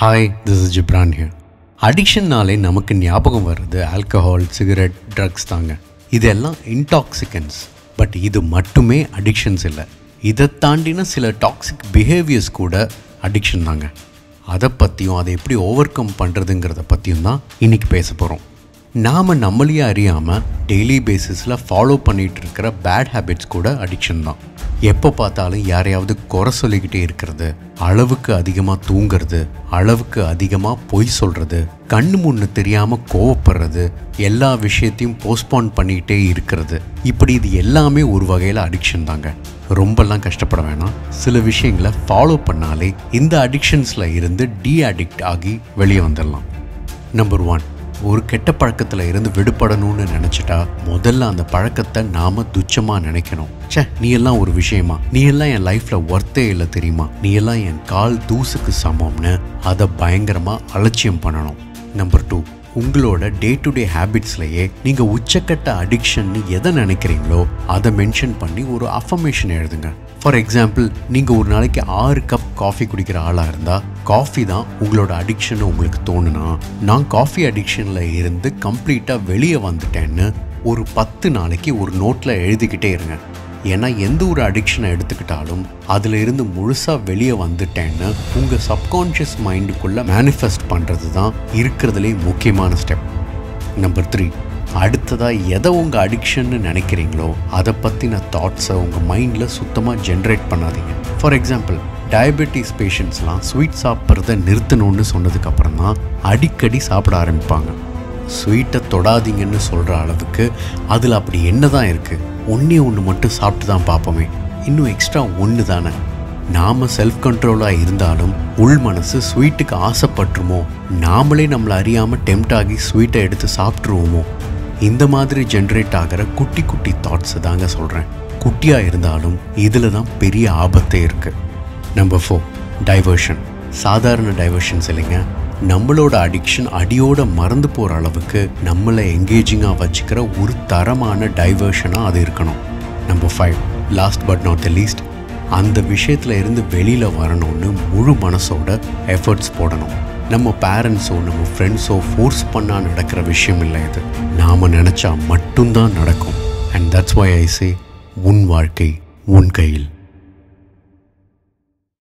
Hi this is Jibran here அடிக்ஷன்னாலே நமக்கு ஞாபகம் வர்றது ஆல்கஹால் சிகரெட் ட்ரக்ஸ் தாங்க. இதெல்லாம் இன்டாக்சிகன்ஸ் பட் இது மட்டுமே அடிக்ஷன்ஸ் இல்லை. இதை தாண்டின சில டாக்ஸிக் பிஹேவியர்ஸ் கூட அடிக்ஷன் தாங்க. அதை பற்றியும் அதை எப்படி ஓவர் கம் பண்ணுறதுங்கிறத பற்றியும் தான் இன்றைக்கி பேச போகிறோம் நாம் நம்மளையே அறியாமல் டெய்லி பேசிஸில் ஃபாலோ பண்ணிகிட்டு இருக்கிற பேட் ஹேபிட்ஸ் கூட அடிக்ஷன் தான். எப்போ பார்த்தாலும் யாரையாவது குறை சொல்லிக்கிட்டே இருக்கிறது அளவுக்கு அதிகமாக தூங்குறது அளவுக்கு அதிகமாக பொய் சொல்கிறது கண்ணு முன்னு தெரியாமல் கோவப்படுறது எல்லா விஷயத்தையும் போஸ்ட்போன் பண்ணிக்கிட்டே இருக்கிறது. இப்படி இது எல்லாமே ஒரு வகையில் அடிக்ஷன் தாங்க. ரொம்பலாம் கஷ்டப்பட வேணாம். சில விஷயங்களை ஃபாலோ பண்ணாலே இந்த அடிக்ஷன்ஸில் இருந்து டீ அடிக்ட் ஆகி வெளியே வந்துடலாம். நம்பர் ஒன் ஒரு கெட்ட பழக்கத்தில் இருந்து விடுபடணும்னு நினச்சிட்டா முதல்ல அந்த பழக்கத்தை நாம துச்சமாக நினைக்கணும். ச்சே நீ எல்லாம் ஒரு விஷயமா? நீ எல்லாம் என் லைஃப்பில் ஒர்த்தே இல்லை தெரியுமா? நீ எல்லாம் என் கால் தூசுக்கு சமம்னு அதை பயங்கரமாக அலட்சியம் பண்ணணும். நம்பர் டூ உங்களோட டே டு டே ஹேபிட்ஸ்லையே நீங்கள் உச்சக்கட்ட அடிக்ஷன்னு எதை நினைக்கிறீங்களோ அதை மென்ஷன் பண்ணி ஒரு அஃபர்மேஷன் எழுதுங்க. ஃபார் எக்ஸாம்பிள் நீங்கள் ஒரு நாளைக்கு ஆறு கப் காஃபி குடிக்கிற ஆளாக இருந்தால் காஃபி தான் உங்களோட அடிக்ஷன் உங்களுக்கு தோணுனா நான் காஃபி அடிக்ஷனில் இருந்து கம்ப்ளீட்டாக வெளியே வந்துட்டேன்னு ஒரு பத்து நாளைக்கு ஒரு நோட்டில் எழுதிக்கிட்டே இருங்க. ஏன்னா எந்த ஒரு அடிக்ஷனை எடுத்துக்கிட்டாலும் அதில் இருந்து முழுசாக வெளியே வந்துட்டேன்னு உங்கள் சப்கான்ஷியஸ் மைண்டுக்குள்ளே மேனிஃபெஸ்ட் பண்ணுறது தான் இருக்கிறதுலே முக்கியமான ஸ்டெப் நம்பர் த்ரீ அடுத்ததாக எதை உங்கள் அடிக்ஷன்னு நினைக்கிறீங்களோ அதை பற்றின தாட்ஸை உங்கள் மைண்டில் சுத்தமாக ஜென்ரேட் பண்ணாதீங்க. ஃபார் எக்ஸாம்பிள் டயபெட்டிஸ் பேஷண்ட்ஸ்லாம் ஸ்வீட் சாப்பிட்றத நிறுத்தணும்னு சொன்னதுக்கப்புறம் தான் அடிக்கடி சாப்பிட ஆரம்பிப்பாங்க. ஸ்வீட்டை தொடாதீங்கன்னு சொல்கிற அளவுக்கு அதில் அப்படி என்ன தான் இருக்குது ஒன்றே ஒன்று மட்டும் சாப்பிட்டு தான் பார்ப்போமே. இன்னும் எக்ஸ்ட்ரா ஒன்று தானே. நாம் செல்ஃப் கண்ட்ரோலாக இருந்தாலும் உள் மனசு ஸ்வீட்டுக்கு ஆசைப்பட்டுருமோ? நாமளே நம்மளை அறியாமல் டெம்ட் ஆகி ஸ்வீட்டை எடுத்து சாப்பிட்ருவோமோ இந்த மாதிரி ஜென்ரேட் ஆகிற குட்டி குட்டி தாட்ஸை தாங்க சொல்கிறேன் குட்டியாக இருந்தாலும் இதில் தான் பெரிய ஆபத்தே இருக்குது நம்பர் ஃபோர் டைவர்ஷன் சாதாரண டைவர்ஷன்ஸ் இல்லைங்க. நம்மளோட அடிக்ஷன் அடியோட மறந்து போகிற அளவுக்கு நம்மளை எங்கேஜிங்காக வச்சுக்கிற ஒரு தரமான டைவர்ஷனாக அது இருக்கணும். Number five last but not the least அந்த விஷயத்தில் இருந்து வெளியில் வரணும்னு முழு மனசோட எஃபர்ட்ஸ் போடணும். நம்ம பேரண்ட்ஸோ நம்ம ஃப்ரெண்ட்ஸோ ஃபோர்ஸ் பண்ணால் நடக்கிற விஷயம் இல்லை இது. நாம் நினச்சா மட்டும்தான் நடக்கும். அண்ட் தட்ஸ் வை ஐ சே உன் வாழ்க்கை உன் கையில்.